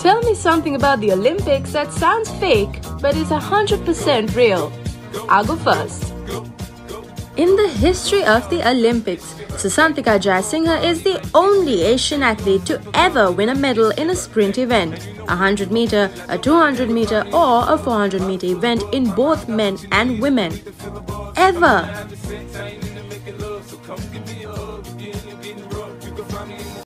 Tell me something about the Olympics that sounds fake but is 100% real. I'll go first. In the history of the Olympics, Susanthika Jayasinghe is the only Asian athlete to ever win a medal in a sprint event, a 100 meter, a 200 meter, or a 400 meter event in both men and women. Ever!